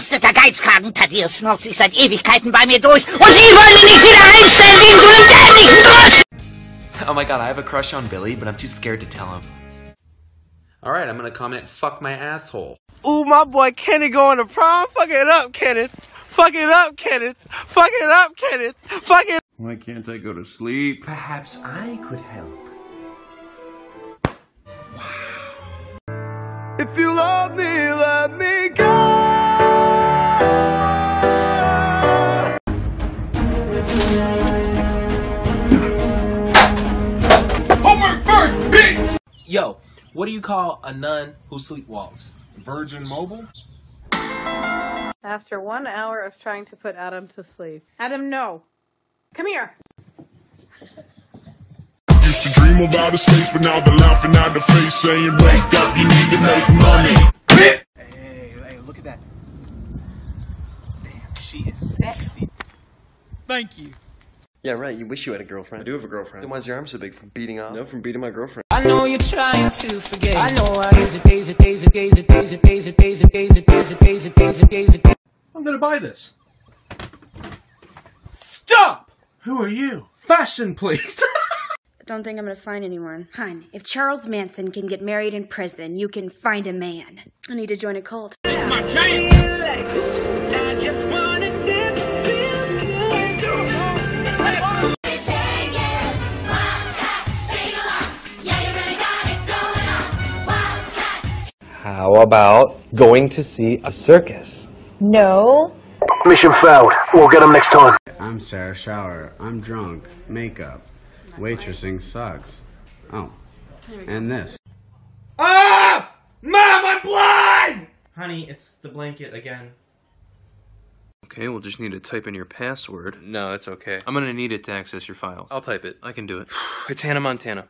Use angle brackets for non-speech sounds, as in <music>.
verkrusteter Geizkragen. Thaddäus schnauzt sich seit Ewigkeiten bei mir durch. Und Sie wollen ihn nicht wieder einstellen wegen so einem dämlichen Drusch! Oh my god, I have a crush on Billy, but I'm too scared to tell him. Alright, I'm gonna comment, fuck my asshole. Ooh, my boy Kenny going to prom. Fuck it up, Kenneth. Fuck it up, Kenneth. Fuck it up, Kenneth. Fuck it. Why can't I go to sleep? Perhaps I could help. Wow. If you love me, Yo, what do you call a nun who sleepwalks? Virgin Mobile? After one hour of trying to put Adam to sleep. Adam, no. Come here. Used to dream of outer space, but now they're laughing at the face, saying, Wake up, you need to make money. Hey, hey, look at that. Damn, she is sexy. Thank you. Yeah, right. You wish you had a girlfriend. I do have a girlfriend. Then why's your arm so big from beating off? No, from beating my girlfriend. I know you're trying to forget. I know I gave it, gave it, gave it, gave it, gave it, gave it, gave it, gave it, gave it, gave it, gave it, gave it. I'm gonna buy this. Stop! Who are you? Fashion, please. Don't think I'm gonna find anyone. Hun, if Charles Manson can get married in prison, you can find a man. I need to join a cult. How about going to see a circus? No. Mission failed. We'll get him next time. I'm Sarah Schauer. I'm drunk. Makeup. Waitressing sucks. Oh. And this. ah! Mom, I'm blind! Honey, it's the blanket again. Okay, we'll just need to type in your password. No, it's okay. I'm gonna need it to access your files. I'll type it. I can do it. <sighs> it's Hannah Montana.